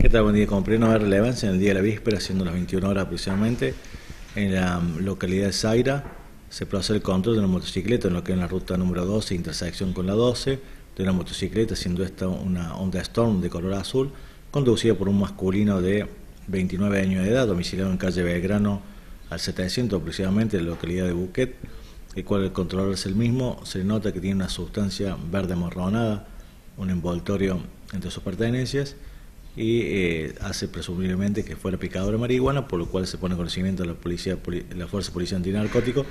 ¿Qué tal? Buen día. Como pleno de relevancia, en el día de la víspera, siendo las 21 horas aproximadamente, en la localidad de Zaira, se procede el control de una motocicleta en lo que es la ruta número 12, intersección con la 12, de una motocicleta, siendo esta una Honda Storm de color azul, conducida por un masculino de 29 años de edad, domiciliado en calle Belgrano al 700 aproximadamente, en la localidad de Buquet, el cual el controlador es el mismo, se nota que tiene una sustancia verde morronada, un envoltorio entre sus pertenencias, y eh, hace presumiblemente que fuera picador de marihuana, por lo cual se pone conocimiento a la, policía, la Fuerza Policial Antinarcótico,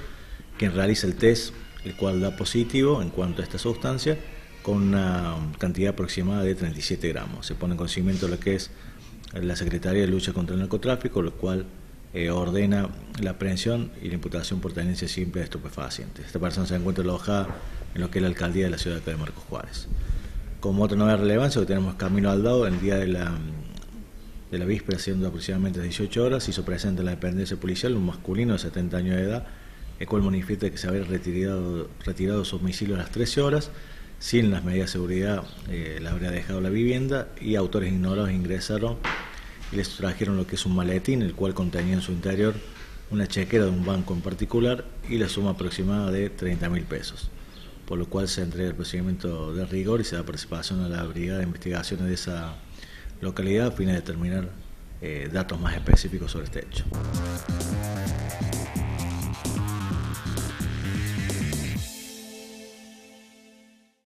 quien realiza el test, el cual da positivo en cuanto a esta sustancia, con una cantidad aproximada de 37 gramos. Se pone en conocimiento lo que es la Secretaría de Lucha contra el Narcotráfico, lo cual eh, ordena la aprehensión y la imputación por tenencia simple de estupefacientes. Esta persona se encuentra alojada en lo que es la alcaldía de la ciudad de Marcos Juárez. Como otra nueva relevancia, que tenemos Camino al Dado, el día de la, de la víspera, siendo aproximadamente 18 horas, hizo presente en la dependencia policial un masculino de 70 años de edad, el cual manifiesta que se había retirado, retirado su domicilio a las 13 horas, sin las medidas de seguridad eh, le habría dejado la vivienda y autores ignorados ingresaron y les trajeron lo que es un maletín, el cual contenía en su interior una chequera de un banco en particular y la suma aproximada de 30 mil pesos por lo cual se entrega el procedimiento de rigor y se da participación a la Brigada de Investigaciones de esa localidad a fin de determinar eh, datos más específicos sobre este hecho.